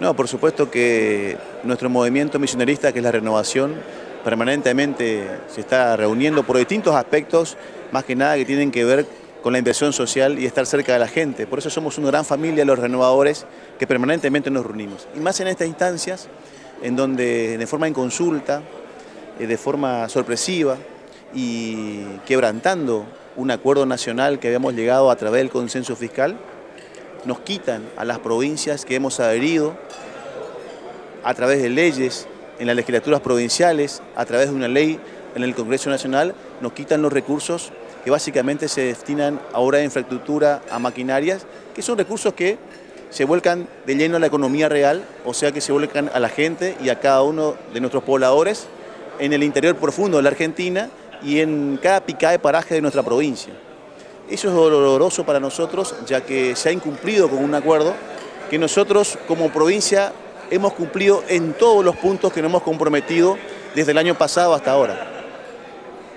No, por supuesto que nuestro movimiento misionarista, que es la renovación, permanentemente se está reuniendo por distintos aspectos, más que nada que tienen que ver con la inversión social y estar cerca de la gente. Por eso somos una gran familia, los renovadores, que permanentemente nos reunimos. Y más en estas instancias, en donde de forma inconsulta, eh, de forma sorpresiva y quebrantando un acuerdo nacional que habíamos llegado a través del consenso fiscal, nos quitan a las provincias que hemos adherido a través de leyes en las legislaturas provinciales, a través de una ley en el Congreso Nacional, nos quitan los recursos que básicamente se destinan a infraestructura, a maquinarias, que son recursos que se vuelcan de lleno a la economía real, o sea que se vuelcan a la gente y a cada uno de nuestros pobladores en el interior profundo de la Argentina y en cada picada de paraje de nuestra provincia. Eso es doloroso para nosotros, ya que se ha incumplido con un acuerdo que nosotros como provincia hemos cumplido en todos los puntos que nos hemos comprometido desde el año pasado hasta ahora.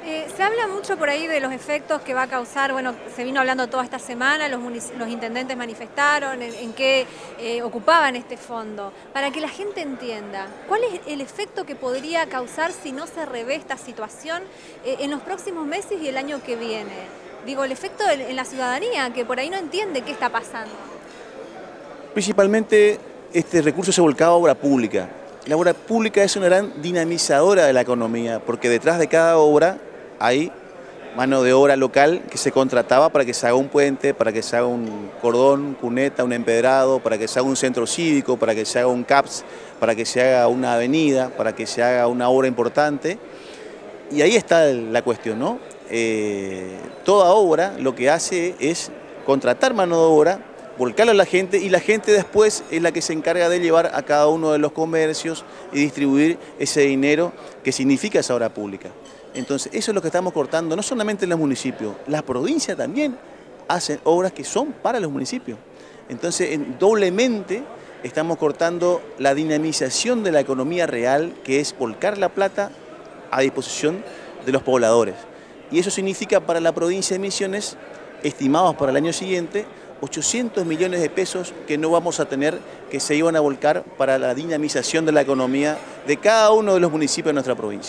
Eh, se habla mucho por ahí de los efectos que va a causar, bueno, se vino hablando toda esta semana, los, intendentes manifestaron en, qué eh, ocupaban este fondo. Para que la gente entienda, ¿cuál es el efecto que podría causar si no se revé esta situación eh, en los próximos meses y el año que viene? Digo, el efecto en la ciudadanía, que por ahí no entiende qué está pasando. Principalmente este recurso se volcaba a obra pública. La obra pública es una gran dinamizadora de la economía, porque detrás de cada obra hay mano de obra local que se contrataba para que se haga un puente, para que se haga un cordón, cuneta, un empedrado, para que se haga un centro cívico, para que se haga un CAPS, para que se haga una avenida, para que se haga una obra importante. Y ahí está la cuestión, ¿no? Eh, toda obra lo que hace es contratar mano de obra volcarlo a la gente y la gente después es la que se encarga de llevar a cada uno de los comercios y distribuir ese dinero que significa esa obra pública. Entonces, eso es lo que estamos cortando, no solamente en los municipios, la provincia también hace obras que son para los municipios. Entonces, doblemente estamos cortando la dinamización de la economía real, que es volcar la plata a disposición de los pobladores. Y eso significa para la provincia de Misiones, estimados para el año siguiente, 800 millones de pesos que no vamos a tener, que se iban a volcar para la dinamización de la economía de cada uno de los municipios de nuestra provincia.